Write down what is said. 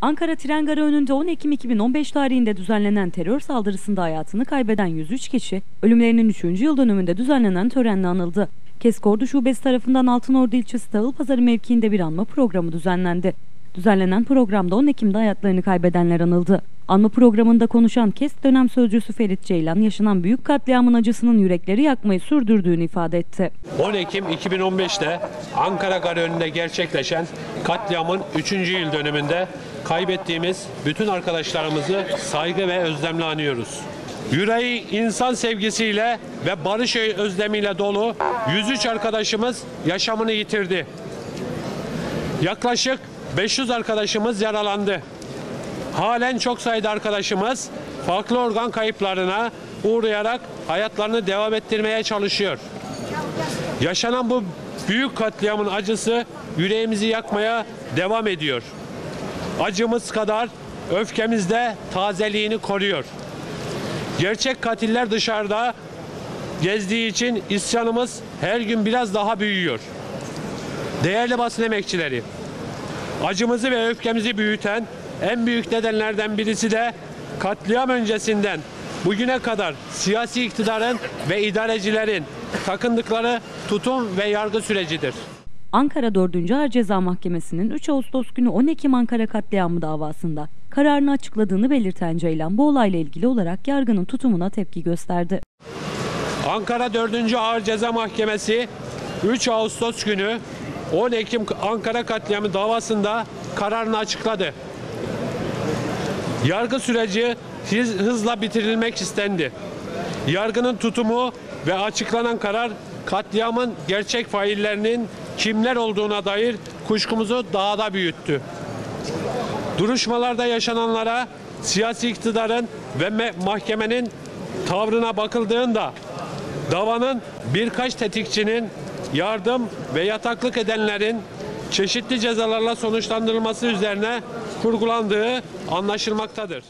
Ankara Tren Garı önünde 10 Ekim 2015 tarihinde düzenlenen terör saldırısında hayatını kaybeden 103 kişi, ölümlerinin 3. yıl dönümünde düzenlenen törenle anıldı. Keskordu Şubesi tarafından Altınordu ilçesi Dağılpazarı mevkiinde bir anma programı düzenlendi. Düzenlenen programda 10 Ekim'de hayatlarını kaybedenler anıldı. Anma programında konuşan KES dönem sözcüsü Ferit Ceylan, yaşanan büyük katliamın acısının yürekleri yakmayı sürdürdüğünü ifade etti. 10 Ekim 2015'te Ankara Garı önünde gerçekleşen katliamın 3. yıl dönümünde kaybettiğimiz bütün arkadaşlarımızı saygı ve özlemle anıyoruz. Yüreği insan sevgisiyle ve barış özlemiyle dolu 103 arkadaşımız yaşamını yitirdi. Yaklaşık 500 arkadaşımız yaralandı. Halen çok sayıda arkadaşımız farklı organ kayıplarına uğrayarak hayatlarını devam ettirmeye çalışıyor. Yaşanan bu büyük katliamın acısı yüreğimizi yakmaya devam ediyor. Acımız kadar öfkemiz de tazeliğini koruyor. Gerçek katiller dışarıda gezdiği için isyanımız her gün biraz daha büyüyor. Değerli basın emekçileri, acımızı ve öfkemizi büyüten en büyük nedenlerden birisi de katliam öncesinden bugüne kadar siyasi iktidarın ve idarecilerin takındıkları tutum ve yargı sürecidir. Ankara 4. Ağır Ceza Mahkemesi'nin 3 Ağustos günü 10 Ekim Ankara katliamı davasında kararını açıkladığını belirten Ceylan bu olayla ilgili olarak yargının tutumuna tepki gösterdi. Ankara 4. Ağır Ceza Mahkemesi 3 Ağustos günü 10 Ekim Ankara katliamı davasında kararını açıkladı. Yargı süreci hızla bitirilmek istendi. Yargının tutumu ve açıklanan karar katliamın gerçek faillerinin kimler olduğuna dair kuşkumuzu daha da büyüttü. Duruşmalarda yaşananlara siyasi iktidarın ve mahkemenin tavrına bakıldığında davanın birkaç tetikçinin yardım ve yataklık edenlerin çeşitli cezalarla sonuçlandırılması üzerine kurgulandığı anlaşılmaktadır.